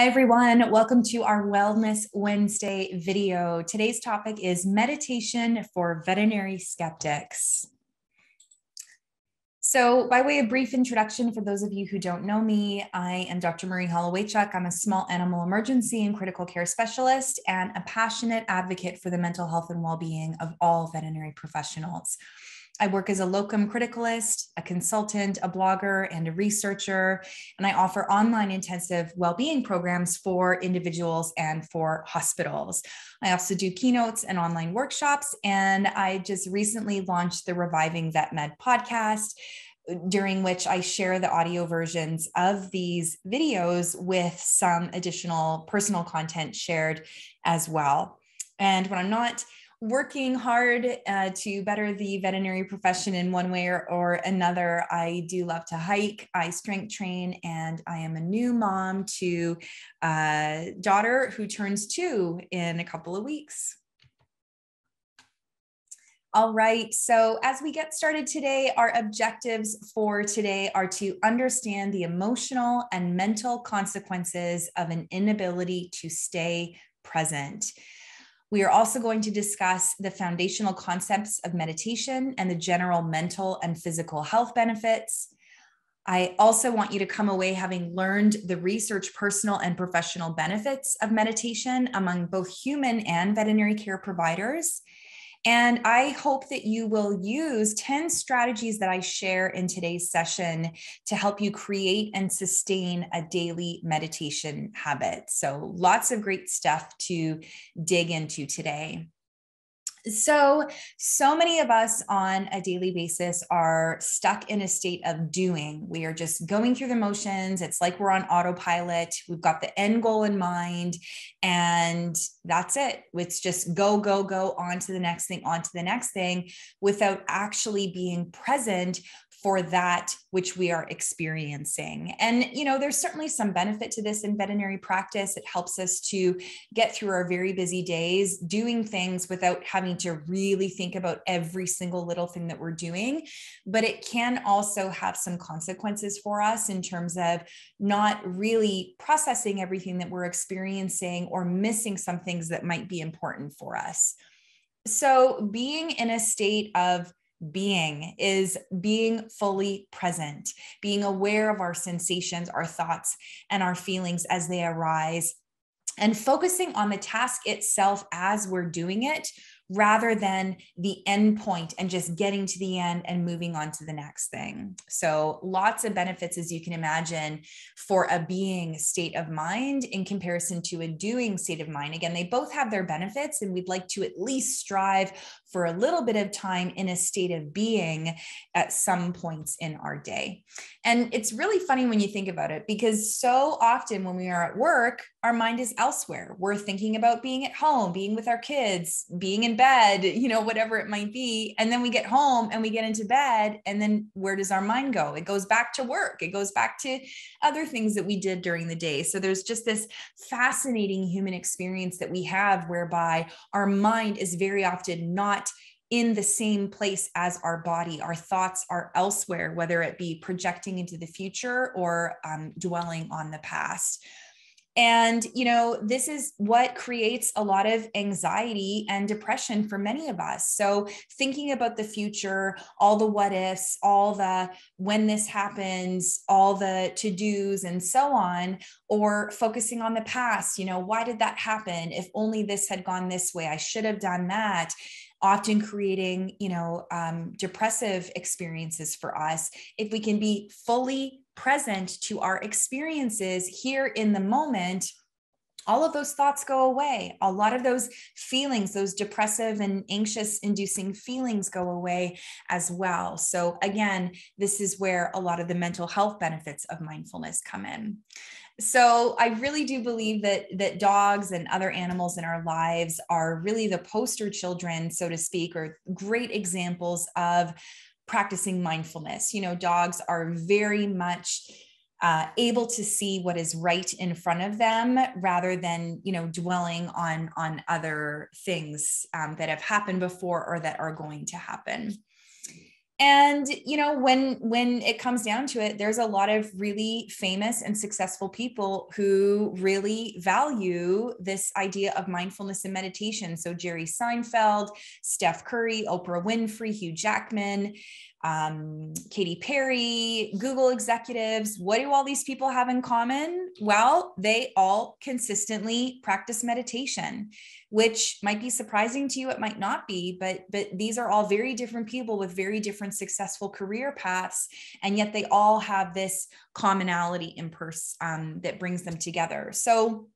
Hi, everyone. Welcome to our Wellness Wednesday video. Today's topic is meditation for veterinary skeptics. So, by way of brief introduction, for those of you who don't know me, I am Dr. Marie Holowaychuk. I'm a small animal emergency and critical care specialist and a passionate advocate for the mental health and well being of all veterinary professionals. I work as a locum criticalist, a consultant, a blogger, and a researcher. And I offer online intensive well-being programs for individuals and for hospitals. I also do keynotes and online workshops. And I just recently launched the Reviving Vet Med podcast during which I share the audio versions of these videos with some additional personal content shared as well. And when I'm not working hard uh, to better the veterinary profession in one way or, or another. I do love to hike, I strength train, and I am a new mom to a uh, daughter who turns two in a couple of weeks. All right. So, as we get started today, our objectives for today are to understand the emotional and mental consequences of an inability to stay present. We are also going to discuss the foundational concepts of meditation and the general mental and physical health benefits. I also want you to come away having learned the research, personal, and professional benefits of meditation among both human and veterinary care providers. And I hope that you will use 10 strategies that I share in today's session to help you create and sustain a daily meditation habit. So, lots of great stuff to dig into today. So, so many of us on a daily basis are stuck in a state of doing. We are just going through the motions. It's like we're on autopilot. We've got the end goal in mind, and that's it. It's just go, go, go on to the next thing, on to the next thing without actually being present for that which we are experiencing. And, you know, there's certainly some benefit to this in veterinary practice. It helps us to get through our very busy days doing things without having to really think about every single little thing that we're doing. But it can also have some consequences for us in terms of not really processing everything that we're experiencing or missing some things that might be important for us. So, being in a state of being is being fully present, being aware of our sensations, our thoughts, and our feelings as they arise, and focusing on the task itself as we're doing it rather than the end point and just getting to the end and moving on to the next thing. So, lots of benefits, as you can imagine, for a being state of mind in comparison to a doing state of mind. Again, they both have their benefits, and we'd like to at least strive for a little bit of time in a state of being at some points in our day. And it's really funny when you think about it because so often when we are at work, our mind is elsewhere. We're thinking about being at home, being with our kids, being in bed, you know, whatever it might be. And then we get home and we get into bed. And then where does our mind go? It goes back to work, it goes back to other things that we did during the day. So there's just this fascinating human experience that we have whereby our mind is very often not in the same place as our body. Our thoughts are elsewhere, whether it be projecting into the future or um, dwelling on the past. And, you know, this is what creates a lot of anxiety and depression for many of us. So, thinking about the future, all the what ifs, all the when this happens, all the to dos, and so on, or focusing on the past, you know, why did that happen? If only this had gone this way, I should have done that often creating you know um, depressive experiences for us if we can be fully present to our experiences here in the moment all of those thoughts go away. A lot of those feelings, those depressive and anxious inducing feelings go away as well. So, again, this is where a lot of the mental health benefits of mindfulness come in so i really do believe that that dogs and other animals in our lives are really the poster children so to speak or great examples of practicing mindfulness. You know dogs are very much uh, able to see what is right in front of them rather than you know dwelling on on other things um, that have happened before or that are going to happen and you know when when it comes down to it there's a lot of really famous and successful people who really value this idea of mindfulness and meditation. So jerry seinfeld steph curry oprah winfrey hugh jackman um, Katy Perry, Google executives. What do all these people have in common? Well, they all consistently practice meditation, which might be surprising to you. It might not be, but but these are all very different people with very different successful career paths, and yet they all have this commonality in pers- um, that brings them together. So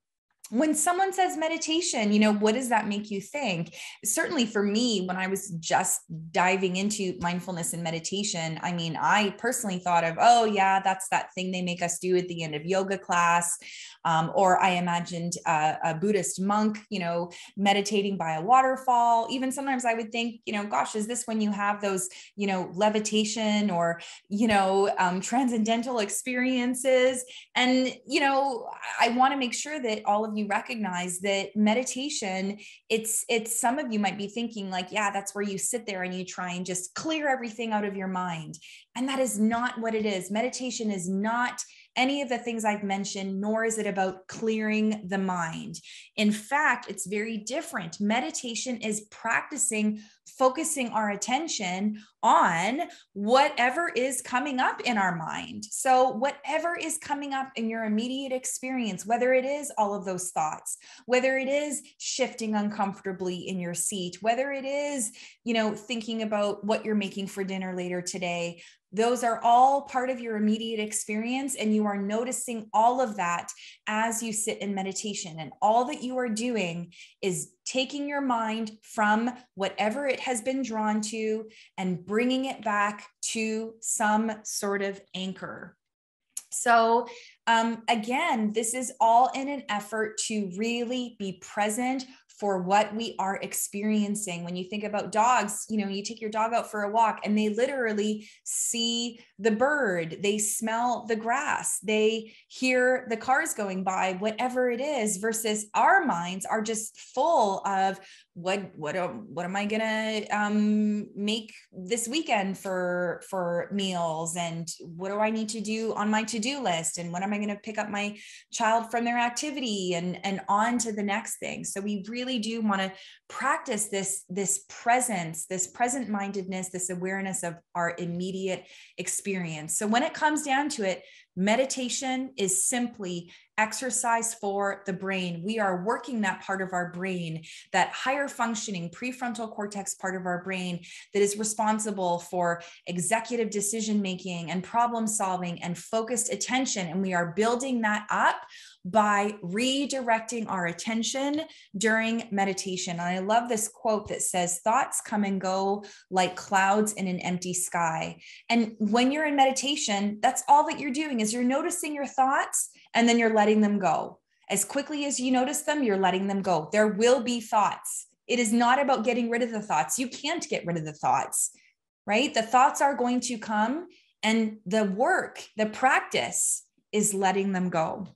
when someone says meditation, you know, what does that make you think? Certainly for me, when I was just diving into mindfulness and meditation, I mean, I personally thought of, oh, yeah, that's that thing they make us do at the end of yoga class. Um, or I imagined a, a Buddhist monk, you know, meditating by a waterfall. Even sometimes I would think, you know, gosh, is this when you have those, you know, levitation or, you know, um, transcendental experiences? And, you know, I want to make sure that all of you recognize that meditation it's it's some of you might be thinking like yeah that's where you sit there and you try and just clear everything out of your mind and that is not what it is meditation is not any of the things I've mentioned, nor is it about clearing the mind. In fact, it's very different. Meditation is practicing focusing our attention on whatever is coming up in our mind. So, whatever is coming up in your immediate experience, whether it is all of those thoughts, whether it is shifting uncomfortably in your seat, whether it is, you know, thinking about what you're making for dinner later today, those are all part of your immediate experience, and you are noticing all of that as you sit in meditation. And all that you are doing is taking your mind from whatever it has been drawn to and bringing it back to some sort of anchor. So, um, again, this is all in an effort to really be present for what we are experiencing. When you think about dogs, you know, you take your dog out for a walk and they literally see the bird, they smell the grass, they hear the cars going by, whatever it is, versus our minds are just full of what what what am I gonna um, make this weekend for for meals, and what do I need to do on my to do list, and when am I gonna pick up my child from their activity, and and on to the next thing. So we really do want to practice this this presence, this present mindedness, this awareness of our immediate experience. So when it comes down to it, Meditation is simply exercise for the brain. We are working that part of our brain, that higher functioning prefrontal cortex part of our brain that is responsible for executive decision making and problem solving and focused attention. And we are building that up by redirecting our attention during meditation. And I love this quote that says, Thoughts come and go like clouds in an empty sky. And when you're in meditation, that's all that you're doing is you're noticing your thoughts and then you're letting them go. As quickly as you notice them, you're letting them go. There will be thoughts. It is not about getting rid of the thoughts. You can't get rid of the thoughts, right? The thoughts are going to come, and the work, the practice is letting them go.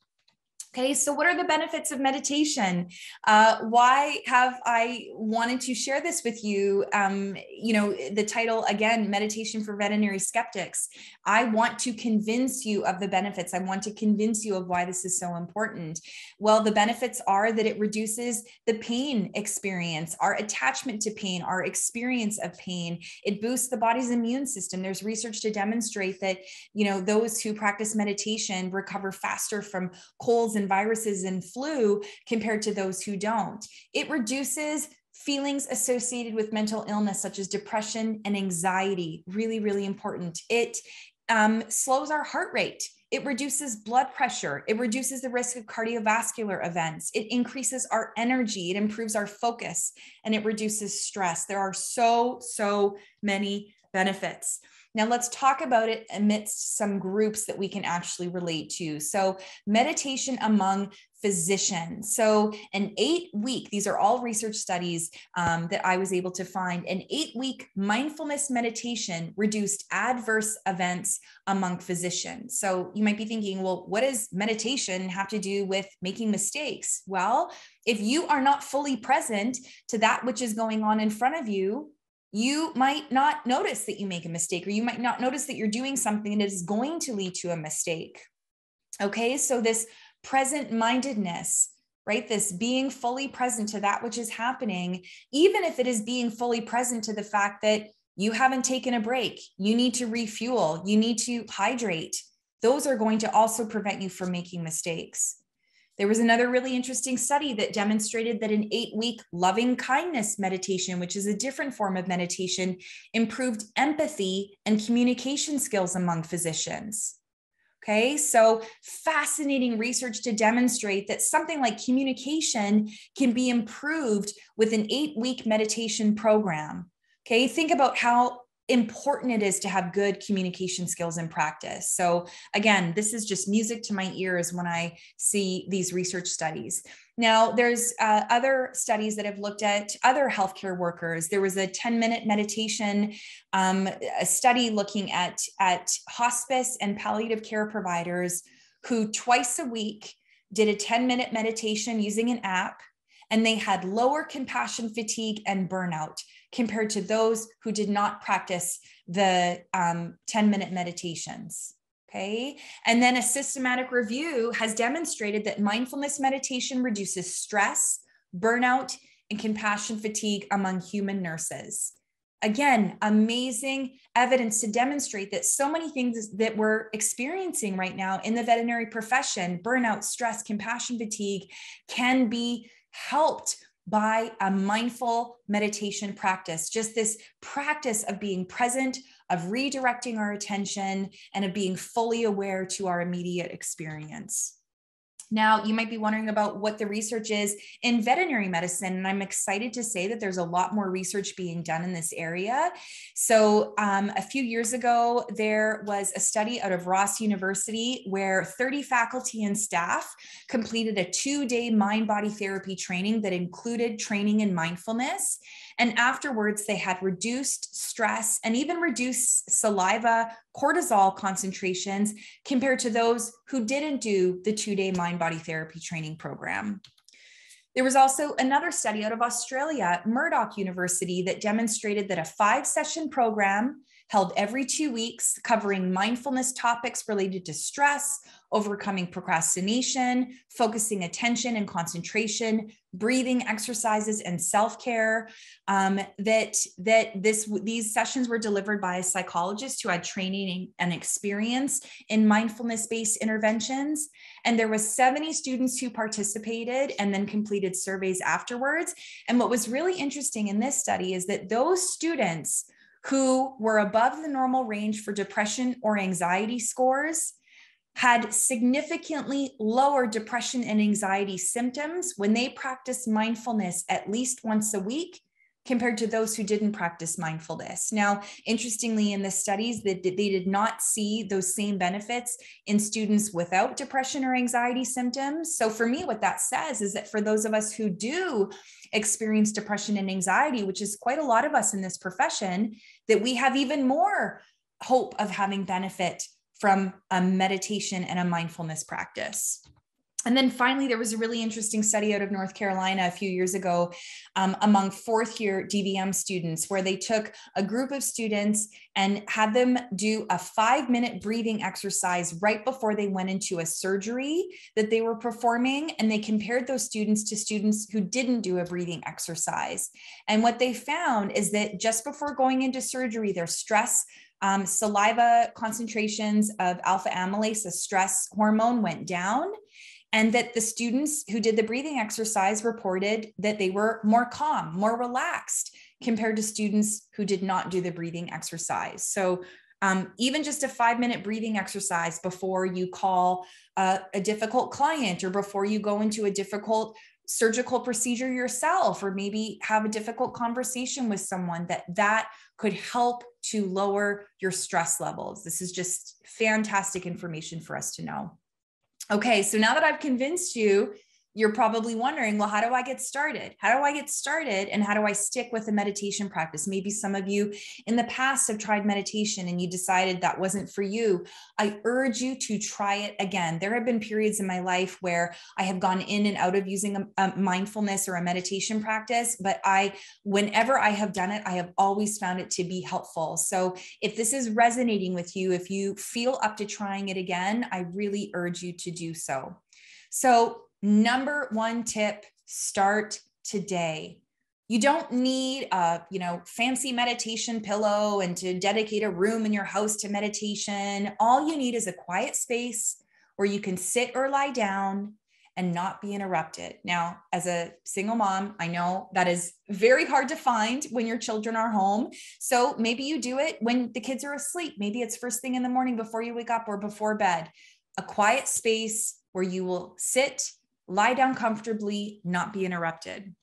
Okay, so what are the benefits of meditation? Uh, why have I wanted to share this with you? Um, you know, the title again, Meditation for Veterinary Skeptics. I want to convince you of the benefits. I want to convince you of why this is so important. Well, the benefits are that it reduces the pain experience, our attachment to pain, our experience of pain. It boosts the body's immune system. There's research to demonstrate that, you know, those who practice meditation recover faster from colds and viruses and flu compared to those who don't. It reduces feelings associated with mental illness, such as depression and anxiety. Really, really important. It um, slows our heart rate. It reduces blood pressure. It reduces the risk of cardiovascular events. It increases our energy. It improves our focus and it reduces stress. There are so, so many benefits. Now, let's talk about it amidst some groups that we can actually relate to. So, meditation among physicians. So, an eight week, these are all research studies um, that I was able to find, an eight week mindfulness meditation reduced adverse events among physicians. So, you might be thinking, well, what does meditation have to do with making mistakes? Well, if you are not fully present to that which is going on in front of you, you might not notice that you make a mistake, or you might not notice that you're doing something that is going to lead to a mistake. Okay, so this present mindedness, right? This being fully present to that which is happening, even if it is being fully present to the fact that you haven't taken a break, you need to refuel, you need to hydrate. Those are going to also prevent you from making mistakes. There was another really interesting study that demonstrated that an eight week loving kindness meditation, which is a different form of meditation, improved empathy and communication skills among physicians. Okay, so fascinating research to demonstrate that something like communication can be improved with an eight week meditation program. Okay, think about how important it is to have good communication skills in practice. So, again, this is just music to my ears when I see these research studies. Now, there's uh, other studies that have looked at other healthcare workers. There was a 10 minute meditation um, a study looking at, at hospice and palliative care providers who twice a week did a 10 minute meditation using an app, and they had lower compassion fatigue and burnout compared to those who did not practice the um, 10 minute meditations. Okay. And then a systematic review has demonstrated that mindfulness meditation reduces stress, burnout, and compassion fatigue among human nurses. Again, amazing evidence to demonstrate that so many things that we're experiencing right now in the veterinary profession burnout, stress, compassion fatigue can be helped by a mindful meditation practice, just this practice of being present, of redirecting our attention, and of being fully aware to our immediate experience. Now, you might be wondering about what the research is in veterinary medicine, and I'm excited to say that there's a lot more research being done in this area. So, um, a few years ago, there was a study out of Ross University where 30 faculty and staff completed a two day mind body therapy training that included training in mindfulness. And afterwards, they had reduced stress and even reduced saliva cortisol concentrations compared to those who didn't do the two day mind body therapy training program. There was also another study out of Australia, Murdoch University, that demonstrated that a five session program held every two weeks, covering mindfulness topics related to stress, overcoming procrastination, focusing attention and concentration, breathing exercises, and self-care. Um, that that this these sessions were delivered by a psychologist who had training and experience in mindfulness-based interventions. And there was 70 students who participated and then completed surveys afterwards. And what was really interesting in this study is that those students who were above the normal range for depression or anxiety scores had significantly lower depression and anxiety symptoms when they practiced mindfulness at least once a week compared to those who didn't practice mindfulness. Now, interestingly, in the studies, that they did not see those same benefits in students without depression or anxiety symptoms. So, for me, what that says is that for those of us who do experience depression and anxiety, which is quite a lot of us in this profession, that we have even more hope of having benefit from a meditation and a mindfulness practice. And then finally, there was a really interesting study out of North Carolina a few years ago um, among fourth year DVM students, where they took a group of students and had them do a five minute breathing exercise right before they went into a surgery that they were performing. And they compared those students to students who didn't do a breathing exercise. And what they found is that just before going into surgery, their stress um, saliva concentrations of alpha amylase, a stress hormone, went down and that the students who did the breathing exercise reported that they were more calm, more relaxed compared to students who did not do the breathing exercise. So, um, even just a five minute breathing exercise before you call a, a difficult client or before you go into a difficult surgical procedure yourself or maybe have a difficult conversation with someone that that could help to lower your stress levels. This is just fantastic information for us to know. Okay, so now that I've convinced you you're probably wondering, well, how do I get started? How do I get started? And how do I stick with a meditation practice? Maybe some of you in the past have tried meditation and you decided that wasn't for you. I urge you to try it again. There have been periods in my life where I have gone in and out of using a, a mindfulness or a meditation practice, but I, whenever I have done it, I have always found it to be helpful. So if this is resonating with you, if you feel up to trying it again, I really urge you to do so. So number one tip start today. You don't need a you know fancy meditation pillow and to dedicate a room in your house to meditation. All you need is a quiet space where you can sit or lie down and not be interrupted. Now as a single mom i know that is very hard to find when your children are home. So maybe you do it when the kids are asleep. Maybe it's first thing in the morning before you wake up or before bed. A quiet space where you will sit lie down comfortably, not be interrupted.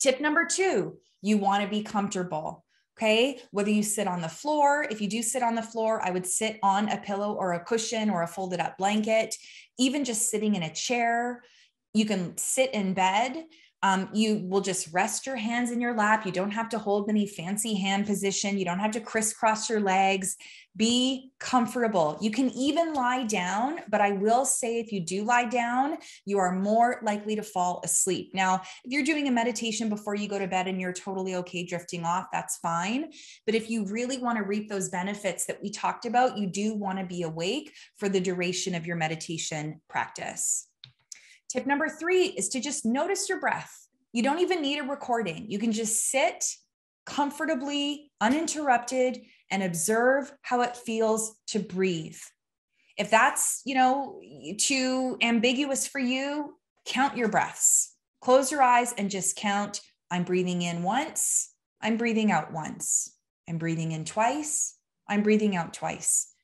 Tip number two, you want to be comfortable. Okay. Whether you sit on the floor, if you do sit on the floor, I would sit on a pillow or a cushion or a folded up blanket, even just sitting in a chair. You can sit in bed. Um, you will just rest your hands in your lap. You don't have to hold any fancy hand position. You don't have to crisscross your legs. Be comfortable. You can even lie down, but I will say if you do lie down, you are more likely to fall asleep. Now, if you're doing a meditation before you go to bed and you're totally okay drifting off, that's fine. But if you really want to reap those benefits that we talked about, you do want to be awake for the duration of your meditation practice. Tip number three is to just notice your breath. You don't even need a recording. You can just sit comfortably, uninterrupted, and observe how it feels to breathe. If that's, you know, too ambiguous for you, count your breaths. Close your eyes and just count. I'm breathing in once. I'm breathing out once. I'm breathing in twice. I'm breathing out twice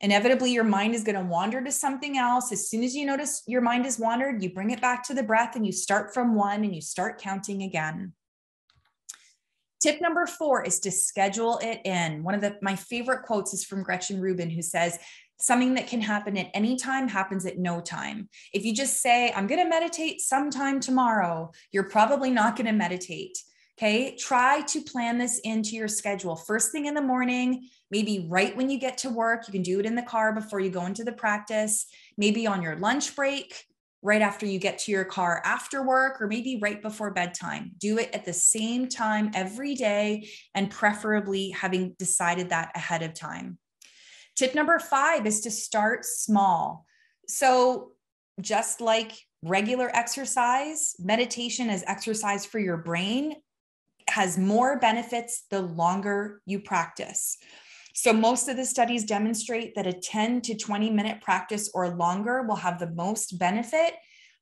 inevitably your mind is going to wander to something else. As soon as you notice your mind has wandered you bring it back to the breath and you start from one and you start counting again. Tip number four is to schedule it in. One of the my favorite quotes is from gretchen rubin who says something that can happen at any time happens at no time. If you just say i'm going to meditate sometime tomorrow you're probably not going to meditate okay try to plan this into your schedule first thing in the morning maybe right when you get to work. You can do it in the car before you go into the practice, maybe on your lunch break, right after you get to your car after work, or maybe right before bedtime. Do it at the same time every day, and preferably having decided that ahead of time. Tip number five is to start small. So, just like regular exercise, meditation is exercise for your brain, has more benefits the longer you practice. So, most of the studies demonstrate that a 10 to 20 minute practice or longer will have the most benefit.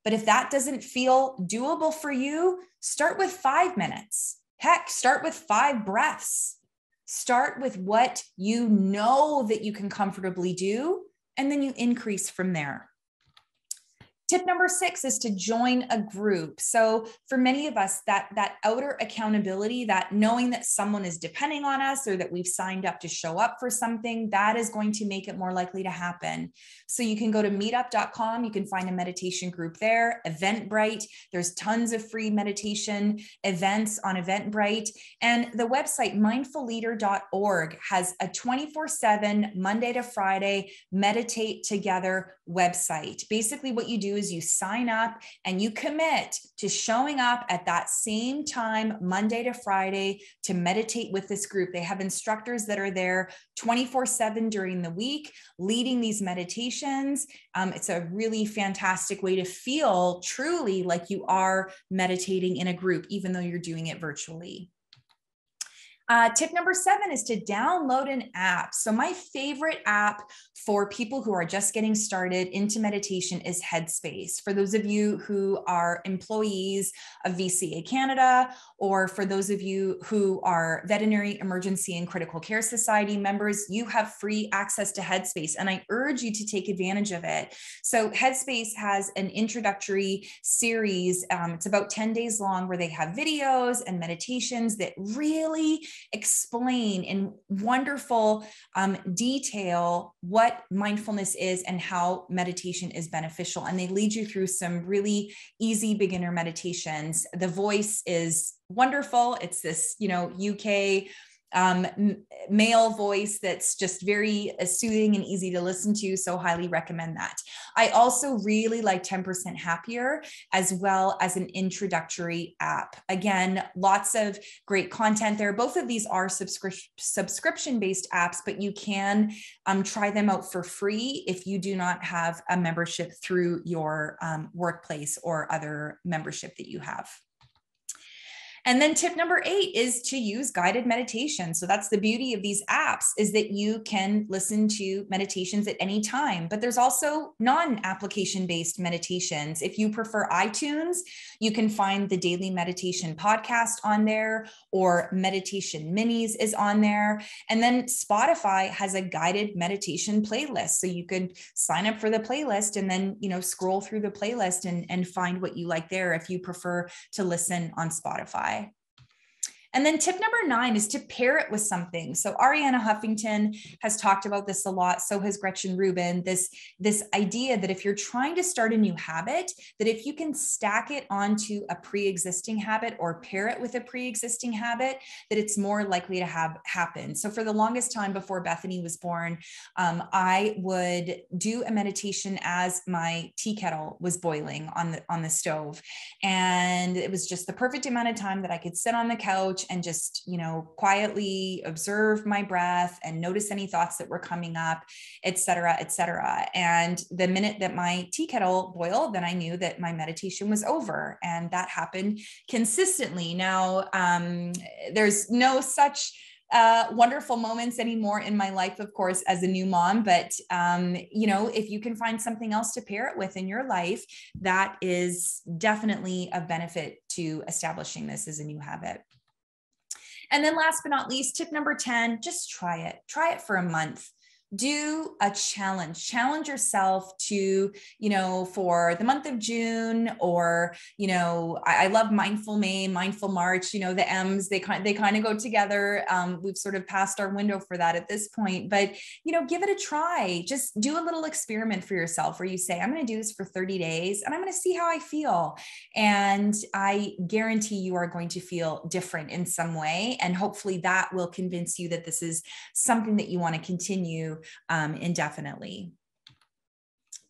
But if that doesn't feel doable for you, start with five minutes. Heck, start with five breaths. Start with what you know that you can comfortably do, and then you increase from there. Tip number six is to join a group. So for many of us, that that outer accountability, that knowing that someone is depending on us or that we've signed up to show up for something, that is going to make it more likely to happen. So you can go to meetup.com, you can find a meditation group there, Eventbrite. There's tons of free meditation events on Eventbrite. And the website mindfulleader.org has a 24/7 Monday to Friday meditate together website. Basically what you do is you sign up and you commit to showing up at that same time, Monday to Friday, to meditate with this group. They have instructors that are there 24 7 during the week, leading these meditations. Um, it's a really fantastic way to feel truly like you are meditating in a group, even though you're doing it virtually. Uh, tip number seven is to download an app. So, my favorite app for people who are just getting started into meditation is Headspace. For those of you who are employees of VCA Canada, or for those of you who are Veterinary Emergency and Critical Care Society members, you have free access to Headspace, and I urge you to take advantage of it. So, Headspace has an introductory series, um, it's about 10 days long, where they have videos and meditations that really explain in wonderful um, detail what mindfulness is and how meditation is beneficial. And they lead you through some really easy beginner meditations. The voice is wonderful. It's this, you know, UK um, male voice that's just very uh, soothing and easy to listen to. So, highly recommend that. I also really like 10% Happier as well as an introductory app. Again, lots of great content there. Both of these are subscri- subscription based apps, but you can um, try them out for free if you do not have a membership through your um, workplace or other membership that you have. And then tip number eight is to use guided meditation. So that's the beauty of these apps is that you can listen to meditations at any time, but there's also non-application based meditations. If you prefer iTunes, you can find the daily meditation podcast on there or meditation minis is on there. And then Spotify has a guided meditation playlist. So you could sign up for the playlist and then, you know, scroll through the playlist and, and find what you like there if you prefer to listen on Spotify. And then tip number nine is to pair it with something. So Arianna Huffington has talked about this a lot. So has Gretchen Rubin. This this idea that if you're trying to start a new habit, that if you can stack it onto a pre-existing habit or pair it with a pre-existing habit, that it's more likely to have happen. So for the longest time before Bethany was born, um, I would do a meditation as my tea kettle was boiling on the on the stove, and it was just the perfect amount of time that I could sit on the couch and just, you know, quietly observe my breath and notice any thoughts that were coming up, et cetera, et cetera. And the minute that my tea kettle boiled, then I knew that my meditation was over. And that happened consistently. Now, um, there's no such uh, wonderful moments anymore in my life, of course, as a new mom. But, um, you know, if you can find something else to pair it with in your life, that is definitely a benefit to establishing this as a new habit. And then last but not least, tip number 10, just try it. Try it for a month do a challenge. Challenge yourself to you know for the month of june or you know i, I love mindful may mindful march you know the m's they kind they kind of go together. Um, we've sort of passed our window for that at this point but you know give it a try. Just do a little experiment for yourself where you say i'm going to do this for 30 days and i'm going to see how i feel. And i guarantee you are going to feel different in some way and hopefully that will convince you that this is something that you want to continue um, indefinitely.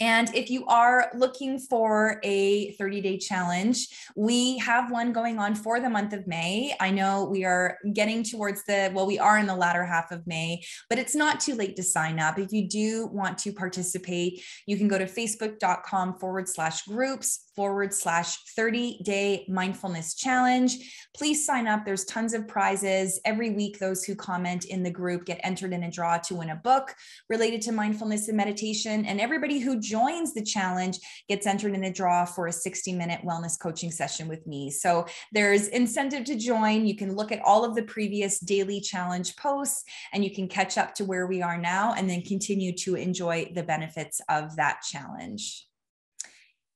And if you are looking for a 30 day challenge, we have one going on for the month of May. I know we are getting towards the, well, we are in the latter half of May, but it's not too late to sign up. If you do want to participate, you can go to facebook.com forward slash groups forward slash 30 day mindfulness challenge. Please sign up. There's tons of prizes. Every week, those who comment in the group get entered in a draw to win a book related to mindfulness and meditation. And everybody who joins the challenge gets entered in a draw for a 60 minute wellness coaching session with me. So there's incentive to join. You can look at all of the previous daily challenge posts and you can catch up to where we are now and then continue to enjoy the benefits of that challenge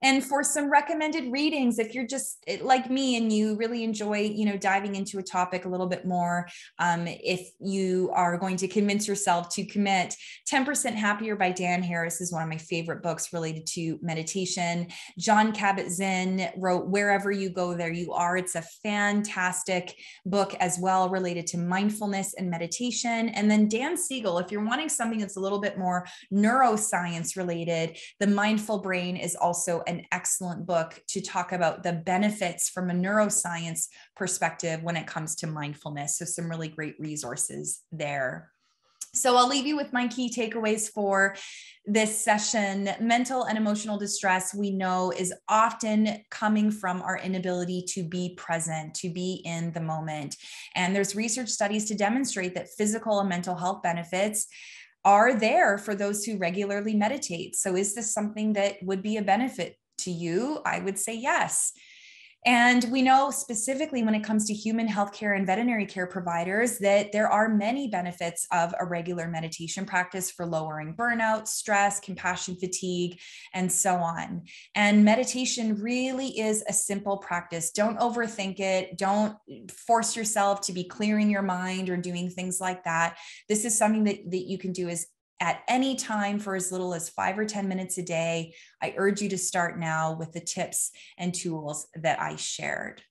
and for some recommended readings if you're just eh, like me and you really enjoy you know diving into a topic a little bit more um, if you are going to convince yourself to commit 10% happier by dan harris is one of my favorite books related to meditation. Jon kabat-zinn wrote wherever you go there you are. It's a fantastic book as well related to mindfulness and meditation. And then dan siegel if you're wanting something that's a little bit more neuroscience related the mindful brain is also an excellent book to talk about the benefits from a neuroscience perspective when it comes to mindfulness. So, some really great resources there. So, I'll leave you with my key takeaways for this session. Mental and emotional distress, we know, is often coming from our inability to be present, to be in the moment. And there's research studies to demonstrate that physical and mental health benefits are there for those who regularly meditate. So, is this something that would be a benefit to you? I would say yes. And we know specifically when it comes to human healthcare and veterinary care providers that there are many benefits of a regular meditation practice for lowering burnout, stress, compassion fatigue, and so on. And meditation really is a simple practice. Don't overthink it. Don't force yourself to be clearing your mind or doing things like that. This is something that, that you can do as at any time for as little as five or 10 minutes a day. I urge you to start now with the tips and tools that I shared.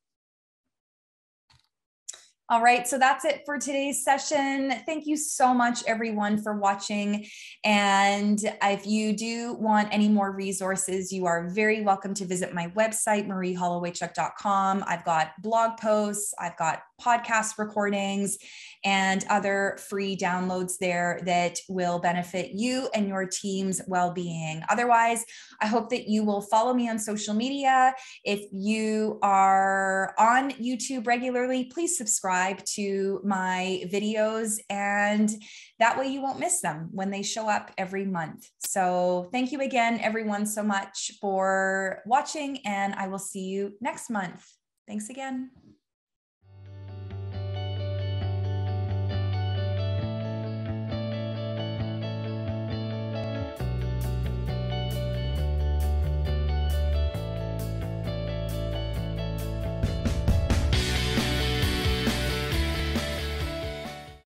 All right, so that's it for today's session. Thank you so much, everyone, for watching. And if you do want any more resources, you are very welcome to visit my website, marieholowaychuk.com. I've got blog posts, I've got podcast recordings, and other free downloads there that will benefit you and your team's well being. Otherwise, I hope that you will follow me on social media. If you are on YouTube regularly, please subscribe to my videos, and that way you won't miss them when they show up every month. So, thank you again, everyone, so much for watching, and I will see you next month. Thanks again.